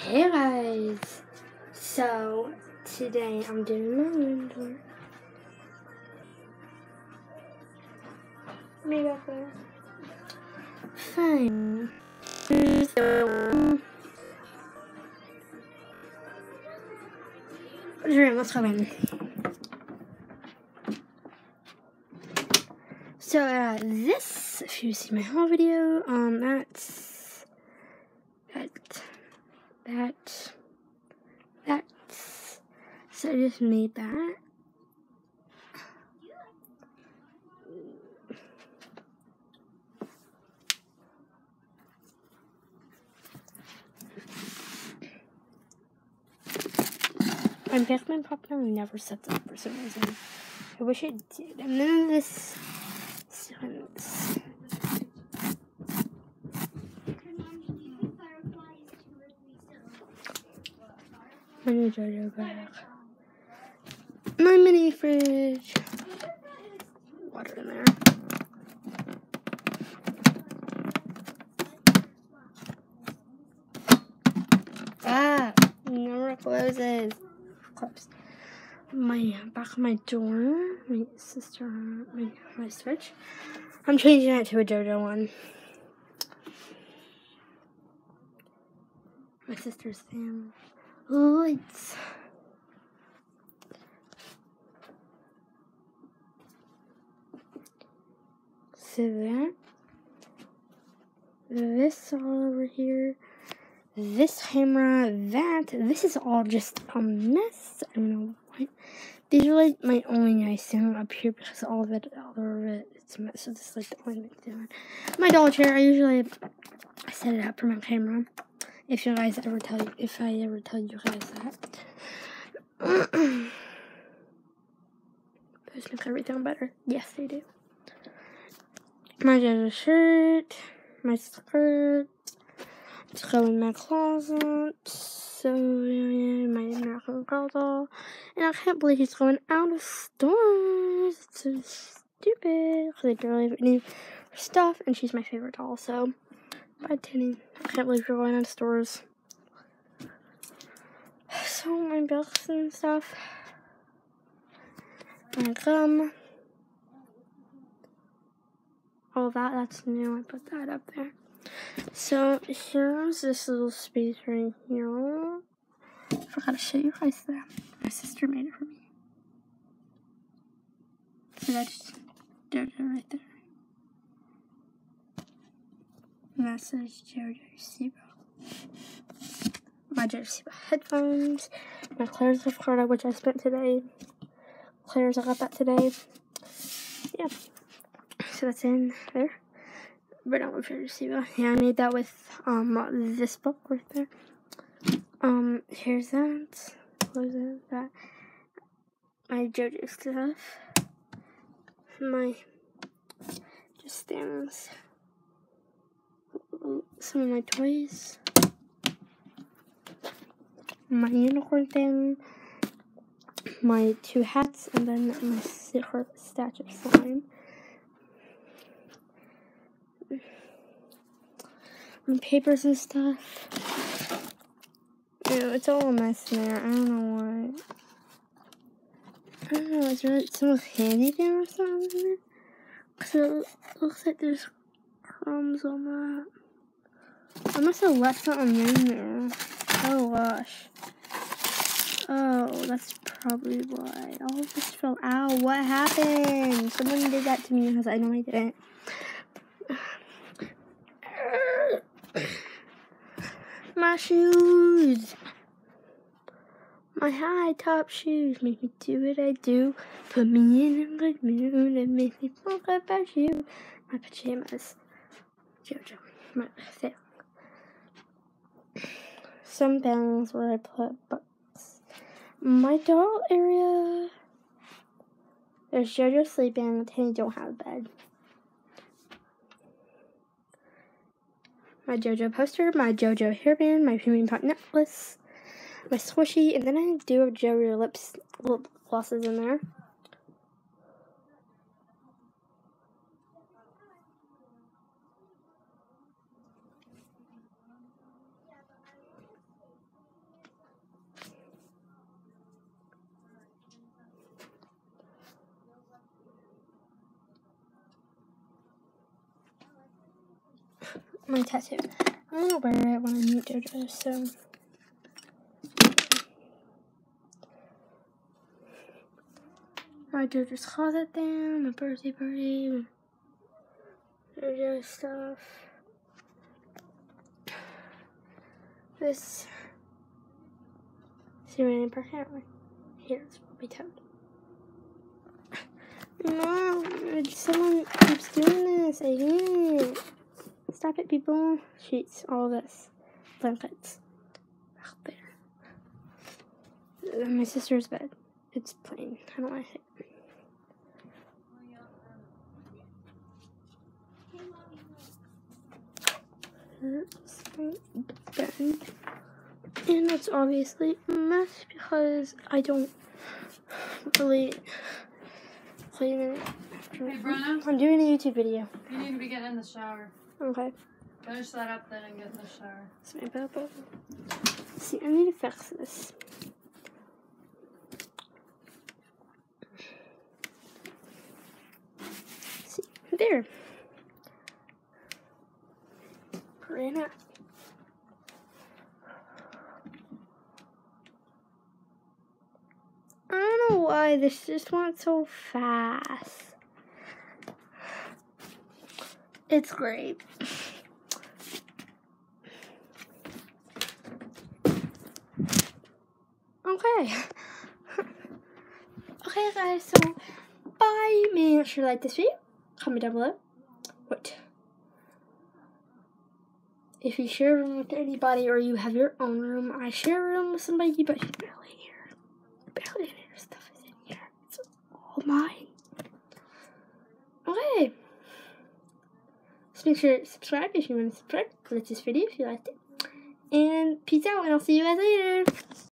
Hey guys! So, today I'm doing my room tour. Meet up there. Fine. So, room, let's go in. So, uh, this, if you see my whole video, um, that's, that, that, that's, so I just made that. My Pikmin partner never sets up for some reason. I wish it did. And then this My new JoJo bag. My mini fridge. Water in there. Ah, never closes. Close. My back of my door. My sister. My my switch. I'm changing it to a JoJo one. My sister's family. Lights. So that. This all over here. This camera, that. This is all just a mess. I don't know why. These are like my only nice thing up here because all of it, all of it, it's a mess. So this is like the only nice thing. My doll chair, I usually set it up for my camera. If you guys ever tell you, if I ever tell you guys that. Those make everything better. Yes, they do. My JoJo shirt, my skirt, it's go in my closet. So yeah, my American Girl doll, and I can't believe he's going out of stores. It's so stupid because I barely have any stuff, and she's my favorite doll. So bye, Tinny. I can't believe you're going of stores. So my books and stuff, my gum, all that. That's new. I put that up there. So here's this little space right here. I forgot to show you guys that. My sister made it for me. So that's right there. Says JoJo Siwa. My Siwa headphones. My Claire's gift card, which I spent today. Claire's, I got that today. Yeah. So that's in there but not with receiver. Yeah, I made that with um this book right there. Um, here's that. Close. That. My JoJo stuff. My just things. Um, some of my toys. My unicorn thing. My two hats, and then my secret statue slime. and papers and stuff. Ew, it's all a mess in there. I don't know why. I don't know, is there some candy jam or something? Because it looks like there's crumbs on that. I must have left something in there. Oh gosh. Oh, that's probably why. All of this fell out. What happened? Someone did that to me because I know I didn't. My shoes. My high top shoes make me do what I do. Put me in a good mood and make me think about you. My pajamas. Jojo. My thing. Some things where I put books. My doll area. There's Jojo sleeping. Tanny don't have a bed. my JoJo poster, my JoJo hairband, my premium pot necklace, my squishy, and then I do have JoJo lips lip glosses in there. My tattoo. I'm gonna wear it when I meet JoJo, so. My JoJo's closet there, my birthday party, JoJo stuff. This See Serena Parker. Here, it's my toad. No, someone keeps doing this. It. Stop it, people. Sheets, all this. Blankets. Out there. My sister's bed. It's plain. I don't like it. Bed. And it's obviously a mess because I don't really clean it. Hey, Brena, I'm doing a YouTube video. you need to be getting in the shower. Okay. Finish that up then and get in the shower. It's my bubble. See, I need to fix this. See, there. Right. I don't know why this just went so fast. It's great. Okay. okay, guys, so bye. Make sure to like this video. Comment down below. What? If you share a room with anybody or you have your own room, I share a room with somebody, but you barely hear. Barely hear stuff is in here. It's all mine. Okay. Make sure to subscribe if you want to subscribe. Like this video if you liked it. And peace out, and I'll see you guys later.